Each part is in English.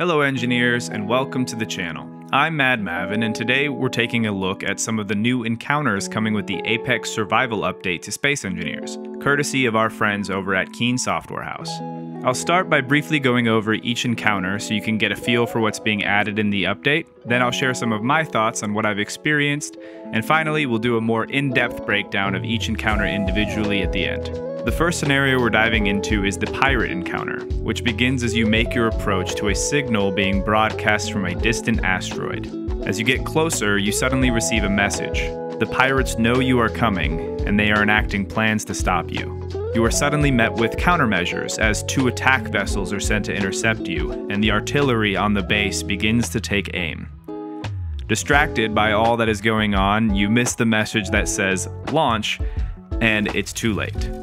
Hello, engineers, and welcome to the channel. I'm MadMavn, and today we're taking a look at some of the new encounters coming with the Apex Survival update to Space Engineers, courtesy of our friends over at Keen Software House. I'll start by briefly going over each encounter so you can get a feel for what's being added in the update, then I'll share some of my thoughts on what I've experienced, and finally, we'll do a more in depth breakdown of each encounter individually at the end. The first scenario we're diving into is the pirate encounter, which begins as you make your approach to a signal being broadcast from a distant asteroid. As you get closer, you suddenly receive a message. The pirates know you are coming, and they are enacting plans to stop you. You are suddenly met with countermeasures as two attack vessels are sent to intercept you, and the artillery on the base begins to take aim. Distracted by all that is going on, you miss the message that says launch, and it's too late.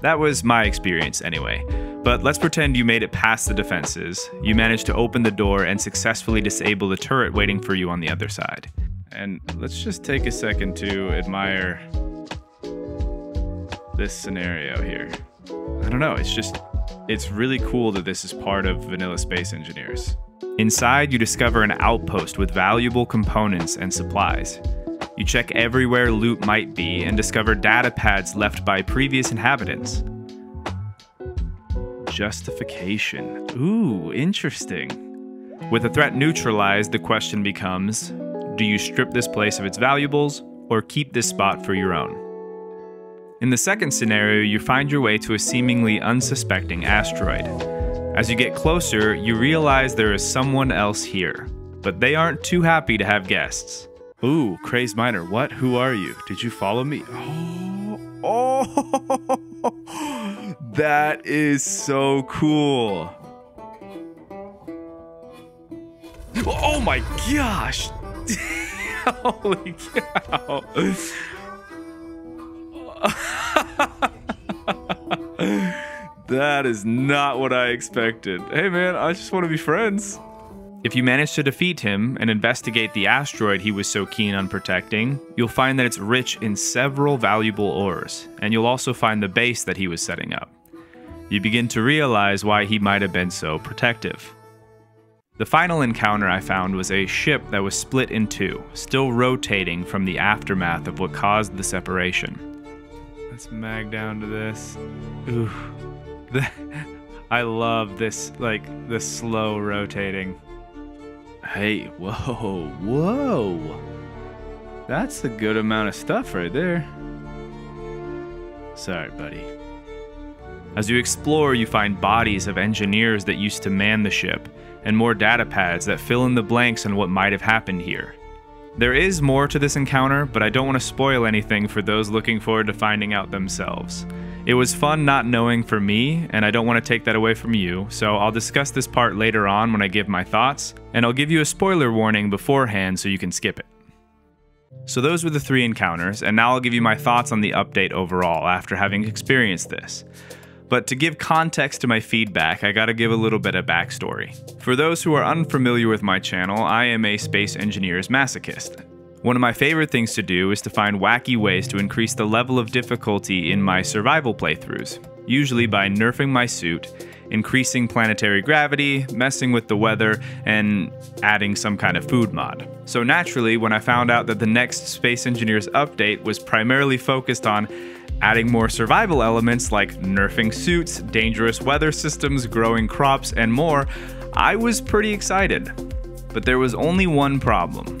That was my experience anyway. But let's pretend you made it past the defenses. You managed to open the door and successfully disable the turret waiting for you on the other side. And let's just take a second to admire this scenario here. I don't know, it's just, it's really cool that this is part of Vanilla Space Engineers. Inside, you discover an outpost with valuable components and supplies. You check everywhere loot might be and discover data pads left by previous inhabitants. Justification. Ooh, interesting. With the threat neutralized, the question becomes do you strip this place of its valuables or keep this spot for your own? In the second scenario, you find your way to a seemingly unsuspecting asteroid. As you get closer, you realize there is someone else here, but they aren't too happy to have guests. Ooh, Crazed Miner, what? Who are you? Did you follow me? Oh, oh, that is so cool. Oh my gosh! Holy cow! that is not what I expected. Hey man, I just want to be friends. If you manage to defeat him and investigate the asteroid he was so keen on protecting, you'll find that it's rich in several valuable ores, and you'll also find the base that he was setting up. You begin to realize why he might have been so protective. The final encounter I found was a ship that was split in two, still rotating from the aftermath of what caused the separation. Let's mag down to this. Ooh. I love this, like, the slow rotating. Hey, whoa, whoa. That's a good amount of stuff right there. Sorry, buddy. As you explore, you find bodies of engineers that used to man the ship, and more data pads that fill in the blanks on what might have happened here. There is more to this encounter, but I don't want to spoil anything for those looking forward to finding out themselves. It was fun not knowing for me, and I don't want to take that away from you, so I'll discuss this part later on when I give my thoughts, and I'll give you a spoiler warning beforehand so you can skip it. So those were the three encounters, and now I'll give you my thoughts on the update overall after having experienced this. But to give context to my feedback, I gotta give a little bit of backstory. For those who are unfamiliar with my channel, I am a space engineer's masochist. One of my favorite things to do is to find wacky ways to increase the level of difficulty in my survival playthroughs, usually by nerfing my suit, increasing planetary gravity, messing with the weather, and adding some kind of food mod. So naturally, when I found out that the next Space Engineers update was primarily focused on adding more survival elements like nerfing suits, dangerous weather systems, growing crops, and more, I was pretty excited. But there was only one problem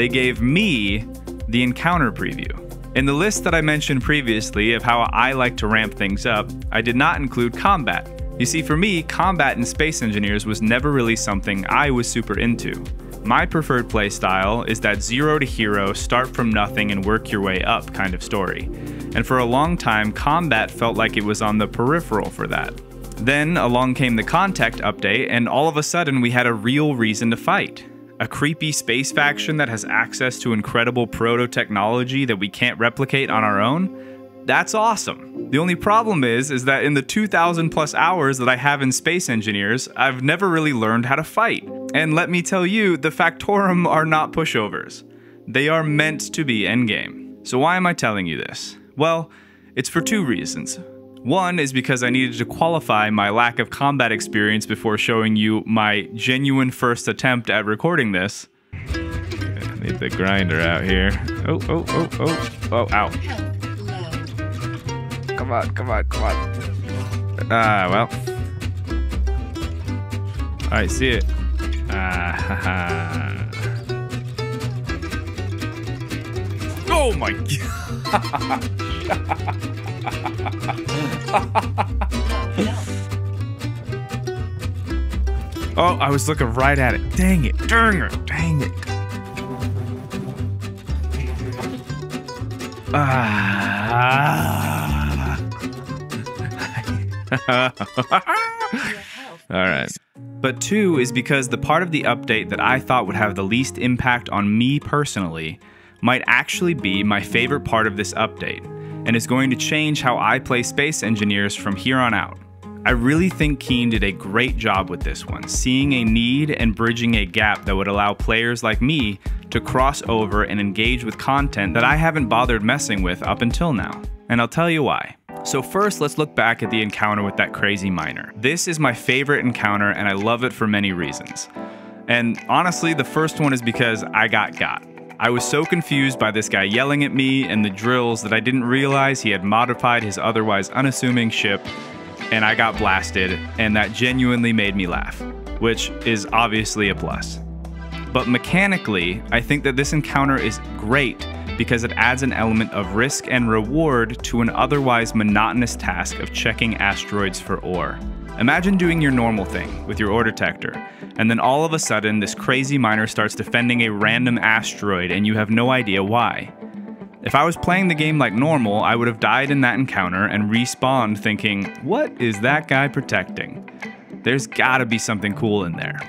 they gave me the encounter preview. In the list that I mentioned previously of how I like to ramp things up, I did not include combat. You see, for me, combat in Space Engineers was never really something I was super into. My preferred playstyle is that zero to hero, start from nothing and work your way up kind of story. And for a long time, combat felt like it was on the peripheral for that. Then along came the Contact update, and all of a sudden we had a real reason to fight a creepy space faction that has access to incredible proto technology that we can't replicate on our own, that's awesome. The only problem is is that in the 2000 plus hours that I have in Space Engineers, I've never really learned how to fight. And let me tell you, the Factorum are not pushovers. They are meant to be endgame. So why am I telling you this? Well, it's for two reasons. One is because I needed to qualify my lack of combat experience before showing you my genuine first attempt at recording this. Need the grinder out here. Oh, oh, oh, oh, oh, ow. Come on, come on, come on. Ah, well. I see it. Ah, ha, ha. Oh my oh, I was looking right at it. Dang it. Dang it. Dang it. Ah. All right. But two is because the part of the update that I thought would have the least impact on me personally might actually be my favorite part of this update, and is going to change how I play Space Engineers from here on out. I really think Keen did a great job with this one, seeing a need and bridging a gap that would allow players like me to cross over and engage with content that I haven't bothered messing with up until now. And I'll tell you why. So first, let's look back at the encounter with that crazy miner. This is my favorite encounter and I love it for many reasons. And honestly, the first one is because I got got. I was so confused by this guy yelling at me and the drills that I didn't realize he had modified his otherwise unassuming ship, and I got blasted, and that genuinely made me laugh, which is obviously a plus. But mechanically, I think that this encounter is great because it adds an element of risk and reward to an otherwise monotonous task of checking asteroids for ore. Imagine doing your normal thing with your ore detector, and then all of a sudden, this crazy miner starts defending a random asteroid and you have no idea why. If I was playing the game like normal, I would have died in that encounter and respawned thinking, what is that guy protecting? There's gotta be something cool in there.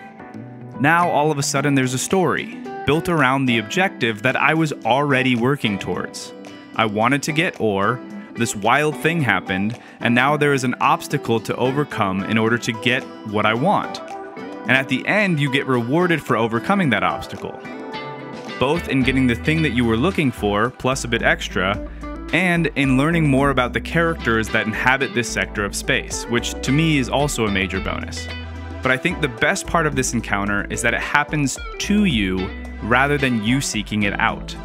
Now, all of a sudden, there's a story built around the objective that I was already working towards. I wanted to get ore, this wild thing happened, and now there is an obstacle to overcome in order to get what I want. And at the end, you get rewarded for overcoming that obstacle. Both in getting the thing that you were looking for, plus a bit extra, and in learning more about the characters that inhabit this sector of space, which to me is also a major bonus. But I think the best part of this encounter is that it happens to you rather than you seeking it out.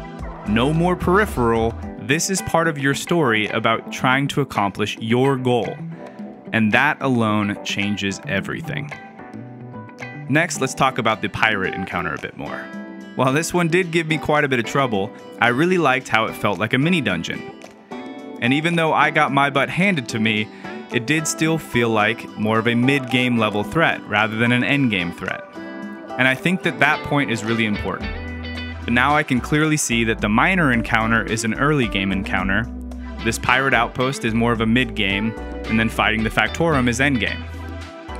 No more peripheral, this is part of your story about trying to accomplish your goal. And that alone changes everything. Next, let's talk about the pirate encounter a bit more. While this one did give me quite a bit of trouble, I really liked how it felt like a mini dungeon. And even though I got my butt handed to me, it did still feel like more of a mid game level threat rather than an end game threat. And I think that that point is really important but now I can clearly see that the miner encounter is an early game encounter, this pirate outpost is more of a mid game, and then fighting the Factorum is end game.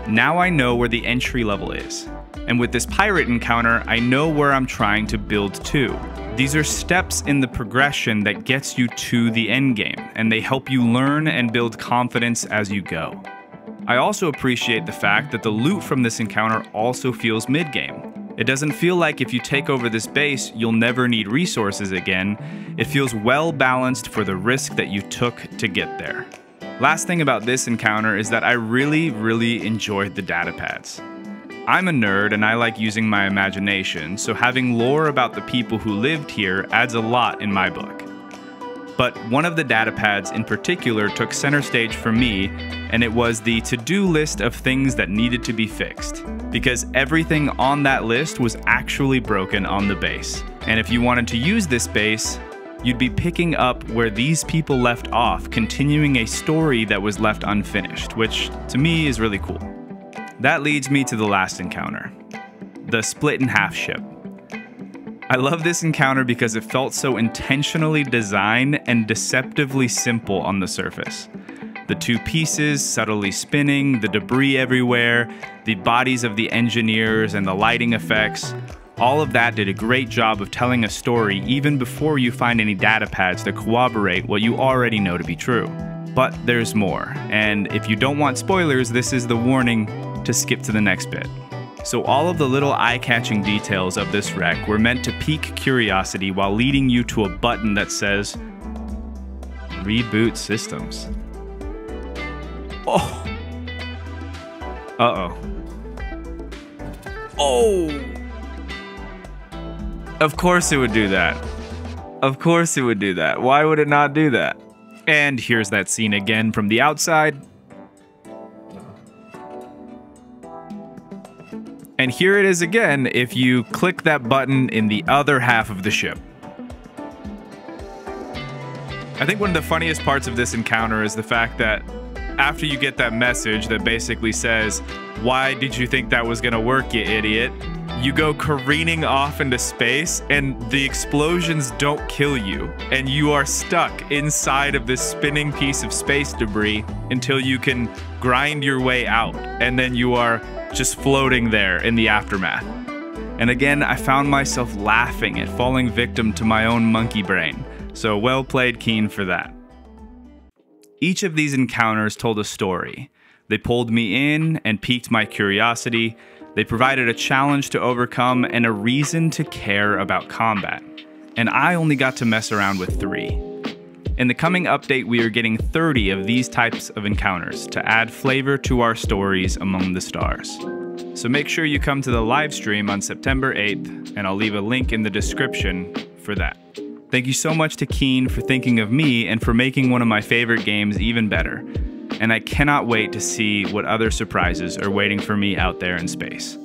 Now I know where the entry level is, and with this pirate encounter, I know where I'm trying to build to. These are steps in the progression that gets you to the end game, and they help you learn and build confidence as you go. I also appreciate the fact that the loot from this encounter also feels mid game, it doesn't feel like if you take over this base, you'll never need resources again. It feels well balanced for the risk that you took to get there. Last thing about this encounter is that I really, really enjoyed the data pads. I'm a nerd and I like using my imagination, so having lore about the people who lived here adds a lot in my book. But one of the data pads in particular took center stage for me, and it was the to do list of things that needed to be fixed. Because everything on that list was actually broken on the base. And if you wanted to use this base, you'd be picking up where these people left off, continuing a story that was left unfinished, which to me is really cool. That leads me to the last encounter the split in half ship. I love this encounter because it felt so intentionally designed and deceptively simple on the surface. The two pieces subtly spinning, the debris everywhere, the bodies of the engineers, and the lighting effects. All of that did a great job of telling a story even before you find any data pads that corroborate what you already know to be true. But there's more, and if you don't want spoilers, this is the warning to skip to the next bit. So all of the little eye-catching details of this wreck were meant to pique curiosity while leading you to a button that says Reboot Systems. Oh. Uh oh. Oh. Of course it would do that. Of course it would do that. Why would it not do that? And here's that scene again from the outside. And here it is again if you click that button in the other half of the ship. I think one of the funniest parts of this encounter is the fact that after you get that message that basically says, Why did you think that was gonna work, you idiot? You go careening off into space, and the explosions don't kill you, and you are stuck inside of this spinning piece of space debris until you can grind your way out, and then you are just floating there in the aftermath. And again, I found myself laughing at falling victim to my own monkey brain. So well played, Keen, for that. Each of these encounters told a story. They pulled me in and piqued my curiosity. They provided a challenge to overcome and a reason to care about combat. And I only got to mess around with three. In the coming update, we are getting 30 of these types of encounters to add flavor to our stories among the stars. So make sure you come to the live stream on September 8th, and I'll leave a link in the description for that. Thank you so much to Keen for thinking of me and for making one of my favorite games even better. And I cannot wait to see what other surprises are waiting for me out there in space.